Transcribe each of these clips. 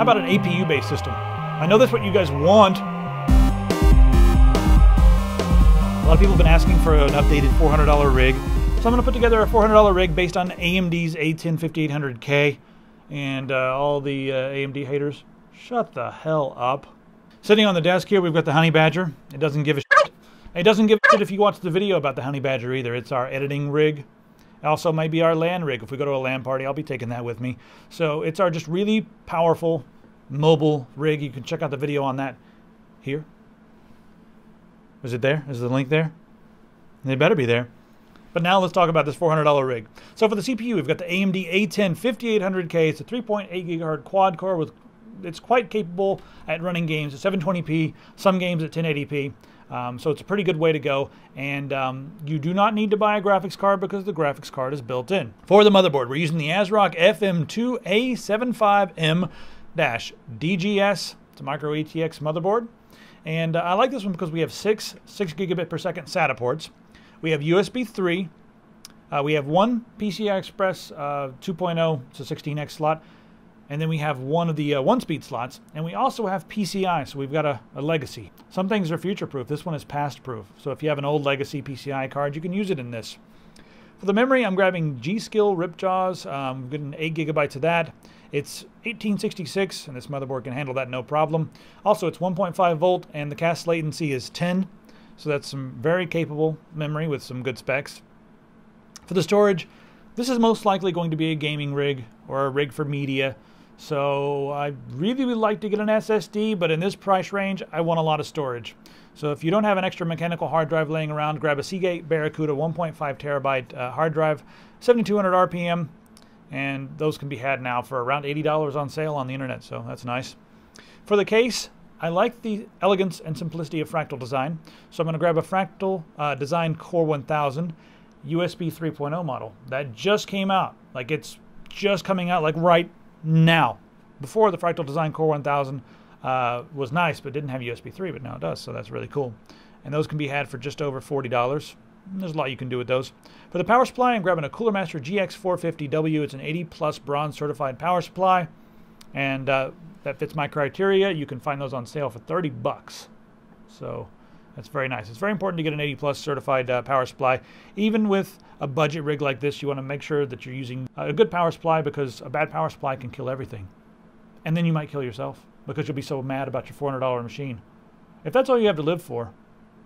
How about an APU-based system? I know that's what you guys want. A lot of people have been asking for an updated $400 rig. So I'm going to put together a $400 rig based on AMD's A10 5800K. And uh, all the uh, AMD haters, shut the hell up. Sitting on the desk here, we've got the Honey Badger. It doesn't give a shit. It doesn't give a shit if you watch the video about the Honey Badger either. It's our editing rig. Also, maybe our LAN rig. If we go to a LAN party, I'll be taking that with me. So it's our just really powerful mobile rig. You can check out the video on that here. Is it there? Is the link there? They better be there. But now let's talk about this $400 rig. So for the CPU, we've got the AMD A10 5800K. It's a 3.8 gigahertz quad core with it's quite capable at running games at 720p, some games at 1080p. Um, so it's a pretty good way to go. And um, you do not need to buy a graphics card because the graphics card is built in. For the motherboard, we're using the ASRock FM2A75M-DGS. It's a micro ATX motherboard. And uh, I like this one because we have six 6 gigabit per second SATA ports. We have USB 3. Uh, we have one PCI Express uh, 2.0, it's a 16x slot and then we have one of the uh, one speed slots, and we also have PCI, so we've got a, a legacy. Some things are future proof. This one is past proof. So if you have an old legacy PCI card, you can use it in this. For the memory, I'm grabbing G.Skill Ripjaws, um, getting 8 gigabytes of that. It's 1866, and this motherboard can handle that no problem. Also, it's 1.5 volt, and the CAS latency is 10, so that's some very capable memory with some good specs. For the storage, this is most likely going to be a gaming rig or a rig for media. So I really would like to get an SSD, but in this price range, I want a lot of storage. So if you don't have an extra mechanical hard drive laying around, grab a Seagate Barracuda 1.5 terabyte uh, hard drive, 7200 RPM, and those can be had now for around $80 on sale on the internet, so that's nice. For the case, I like the elegance and simplicity of Fractal design, so I'm going to grab a Fractal uh, Design Core 1000 USB 3.0 model. That just came out. Like it's just coming out like right now. Before the Fractal Design Core 1000 uh, was nice, but didn't have USB 3, but now it does, so that's really cool. And those can be had for just over $40. There's a lot you can do with those. For the power supply, I'm grabbing a Cooler Master GX450W. It's an 80 plus bronze certified power supply, and uh, that fits my criteria. You can find those on sale for 30 bucks. So that's very nice. It's very important to get an 80 plus certified uh, power supply. Even with a budget rig like this, you want to make sure that you're using a good power supply because a bad power supply can kill everything. And then you might kill yourself because you'll be so mad about your $400 machine. If that's all you have to live for,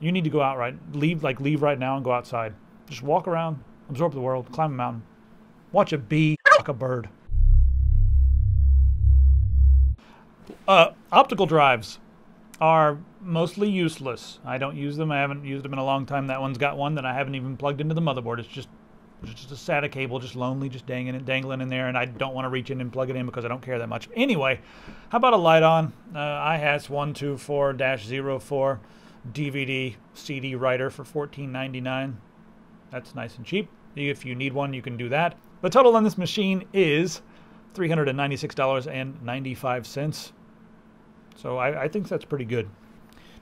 you need to go out right, leave like leave right now and go outside. Just walk around, absorb the world, climb a mountain, watch a bee fuck a bird. Uh, optical drives are mostly useless. I don't use them. I haven't used them in a long time. That one's got one that I haven't even plugged into the motherboard. It's just it's just a SATA cable, just lonely, just dangling dangling in there, and I don't want to reach in and plug it in because I don't care that much. Anyway, how about a Lite-On? Uh, IHAS124-04 DVD CD writer for $14.99. That's nice and cheap. If you need one, you can do that. The total on this machine is $396.95. So I, I think that's pretty good.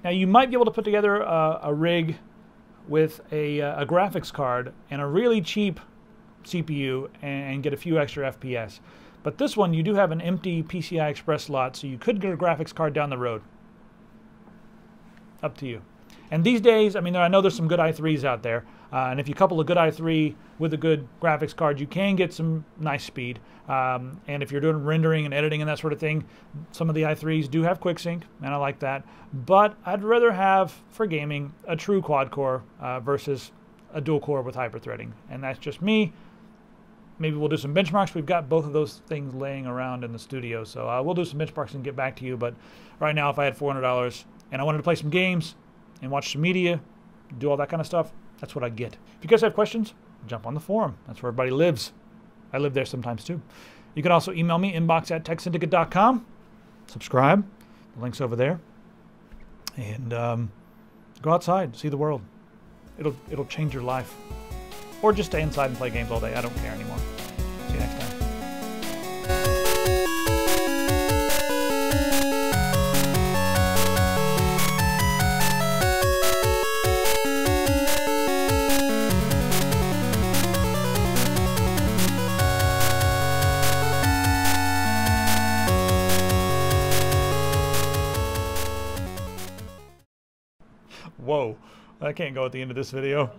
Now you might be able to put together a, a rig with a, uh, a, graphics card and a really cheap CPU and get a few extra FPS. But this one, you do have an empty PCI Express slot, so you could get a graphics card down the road. Up to you. And these days, I mean, I know there's some good i3s out there. Uh, and if you couple a good i3 with a good graphics card, you can get some nice speed. Um, and if you're doing rendering and editing and that sort of thing, some of the i3s do have QuickSync, and I like that. But I'd rather have, for gaming, a true quad core uh, versus a dual core with hyperthreading. And that's just me. Maybe we'll do some benchmarks. We've got both of those things laying around in the studio. So uh, we'll do some benchmarks and get back to you. But right now, if I had $400 and I wanted to play some games and watch some media, do all that kind of stuff, that's what I get. If you guys have questions, jump on the forum. That's where everybody lives. I live there sometimes too. You can also email me, inbox at teksyndicate.com. Subscribe. The link's over there. And um, go outside, see the world. It'll, it'll change your life. Or just stay inside and play games all day. I don't care anymore. See you next time. Whoa, that can't go at the end of this video.